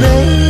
baby.